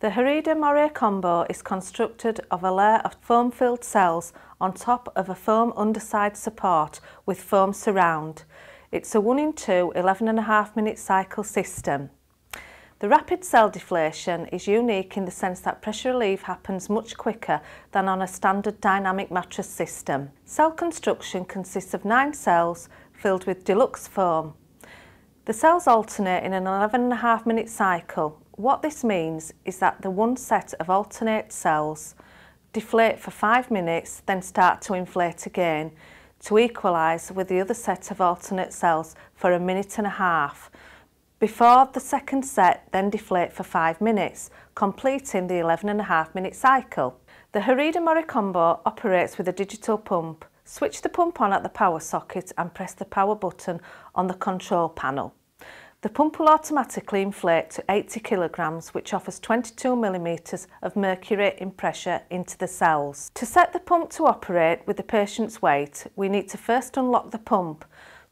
The Herida Moray combo is constructed of a layer of foam-filled cells on top of a foam underside support with foam surround. It's a 1 in 2 11.5 minute cycle system. The rapid cell deflation is unique in the sense that pressure relief happens much quicker than on a standard dynamic mattress system. Cell construction consists of nine cells filled with deluxe foam. The cells alternate in an 11.5 minute cycle. What this means is that the one set of alternate cells deflate for five minutes, then start to inflate again to equalise with the other set of alternate cells for a minute and a half before the second set then deflate for 5 minutes, completing the 11 and a half minute cycle. The Herida Moray combo operates with a digital pump. Switch the pump on at the power socket and press the power button on the control panel. The pump will automatically inflate to 80 kilograms, which offers 22 millimeters of mercury in pressure into the cells. To set the pump to operate with the patient's weight, we need to first unlock the pump.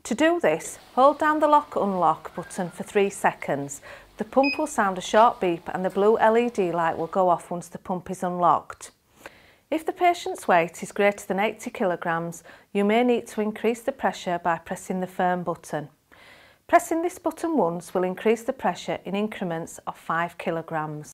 To do this, hold down the lock unlock button for three seconds. The pump will sound a short beep and the blue LED light will go off once the pump is unlocked. If the patient's weight is greater than 80 kilograms, you may need to increase the pressure by pressing the firm button. Pressing this button once will increase the pressure in increments of 5 kilograms.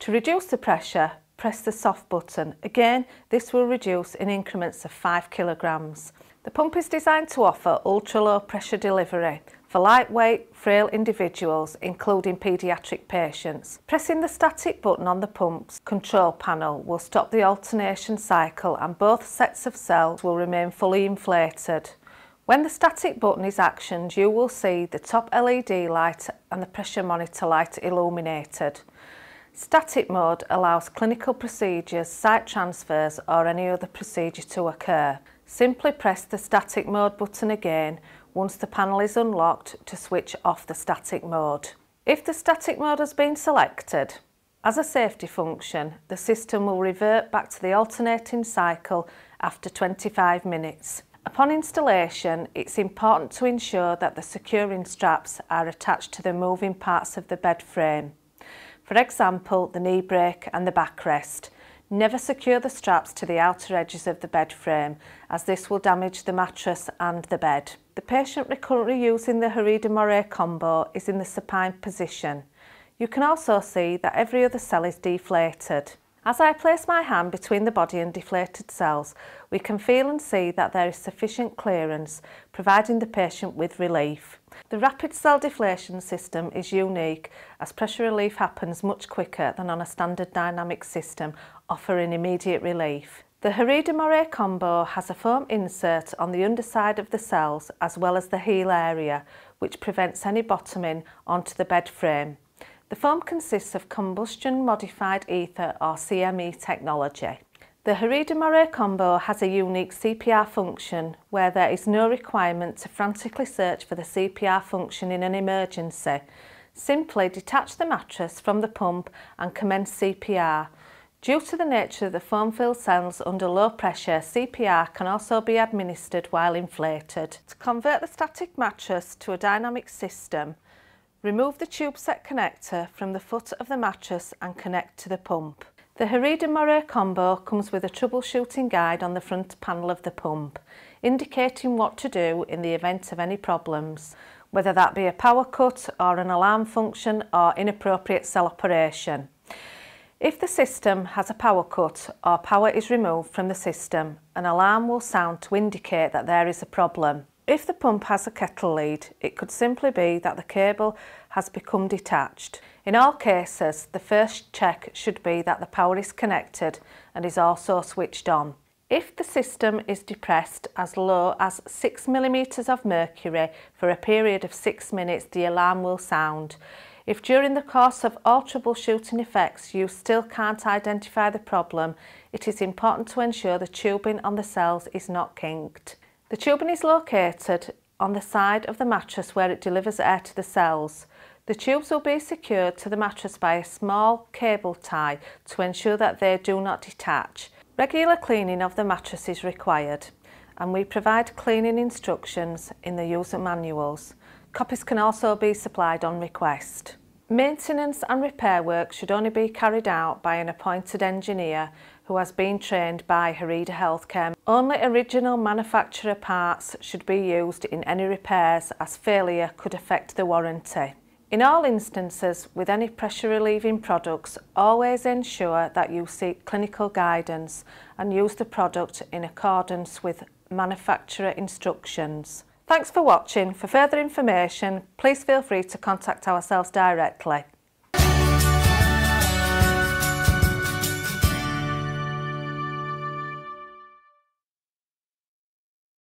To reduce the pressure, press the soft button. Again, this will reduce in increments of 5 kilograms. The pump is designed to offer ultra-low pressure delivery for lightweight, frail individuals, including paediatric patients. Pressing the static button on the pump's control panel will stop the alternation cycle and both sets of cells will remain fully inflated. When the static button is actioned, you will see the top LED light and the pressure monitor light illuminated. Static mode allows clinical procedures, site transfers or any other procedure to occur. Simply press the static mode button again once the panel is unlocked to switch off the static mode. If the static mode has been selected, as a safety function, the system will revert back to the alternating cycle after 25 minutes. Upon installation, it's important to ensure that the securing straps are attached to the moving parts of the bed frame. For example, the knee break and the backrest. Never secure the straps to the outer edges of the bed frame as this will damage the mattress and the bed. The patient currently using the Harida Moray combo is in the supine position. You can also see that every other cell is deflated. As I place my hand between the body and deflated cells, we can feel and see that there is sufficient clearance, providing the patient with relief. The rapid cell deflation system is unique as pressure relief happens much quicker than on a standard dynamic system, offering immediate relief. The Herida Moray combo has a foam insert on the underside of the cells as well as the heel area, which prevents any bottoming onto the bed frame. The foam consists of combustion modified ether or CME technology. The Harida combo has a unique CPR function where there is no requirement to frantically search for the CPR function in an emergency. Simply detach the mattress from the pump and commence CPR. Due to the nature of the foam-filled cells under low pressure, CPR can also be administered while inflated. To convert the static mattress to a dynamic system, Remove the tube set connector from the foot of the mattress and connect to the pump. The Herida Moray combo comes with a troubleshooting guide on the front panel of the pump, indicating what to do in the event of any problems, whether that be a power cut or an alarm function or inappropriate cell operation. If the system has a power cut or power is removed from the system, an alarm will sound to indicate that there is a problem. If the pump has a kettle lead, it could simply be that the cable has become detached. In all cases, the first check should be that the power is connected and is also switched on. If the system is depressed as low as 6 millimeters of mercury for a period of 6 minutes, the alarm will sound. If during the course of all troubleshooting effects you still can't identify the problem, it is important to ensure the tubing on the cells is not kinked. The tubing is located on the side of the mattress where it delivers air to the cells. The tubes will be secured to the mattress by a small cable tie to ensure that they do not detach. Regular cleaning of the mattress is required and we provide cleaning instructions in the user manuals. Copies can also be supplied on request. Maintenance and repair work should only be carried out by an appointed engineer who has been trained by Herida Healthcare. Only original manufacturer parts should be used in any repairs as failure could affect the warranty. In all instances with any pressure relieving products, always ensure that you seek clinical guidance and use the product in accordance with manufacturer instructions. Thanks for watching. For further information, please feel free to contact ourselves directly.